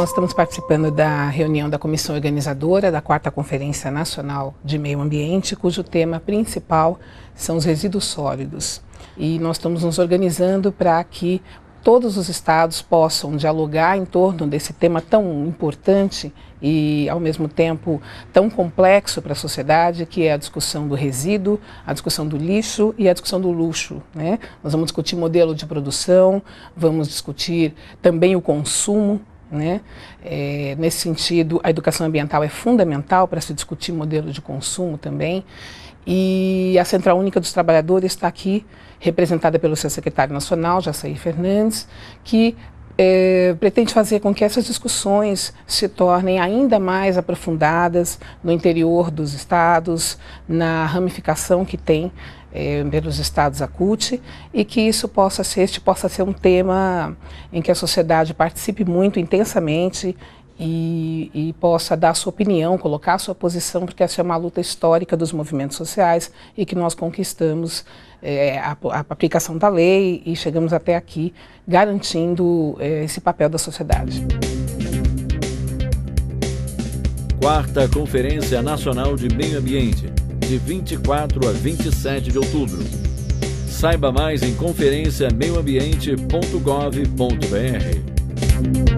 nós estamos participando da reunião da comissão organizadora da quarta Conferência Nacional de Meio Ambiente, cujo tema principal são os resíduos sólidos. E nós estamos nos organizando para que todos os estados possam dialogar em torno desse tema tão importante e, ao mesmo tempo, tão complexo para a sociedade, que é a discussão do resíduo, a discussão do lixo e a discussão do luxo. Né? Nós vamos discutir modelo de produção, vamos discutir também o consumo. Né? É, nesse sentido, a educação ambiental é fundamental para se discutir modelo de consumo também. E a Central Única dos Trabalhadores está aqui, representada pelo seu secretário nacional, Jaçaí Fernandes, que é, pretende fazer com que essas discussões se tornem ainda mais aprofundadas no interior dos estados, na ramificação que tem é, pelos estados a CUT, e que isso possa ser, este possa ser um tema em que a sociedade participe muito intensamente e, e, possa dar sua opinião, colocar sua posição, porque essa é uma luta histórica dos movimentos sociais e que nós conquistamos é, a, a, aplicação da lei e chegamos até aqui garantindo é, esse papel da sociedade. Quarta Conferência Nacional de Meio Ambiente, de 24 a 27 de outubro. Saiba mais em conferência meioambiente.gov.br.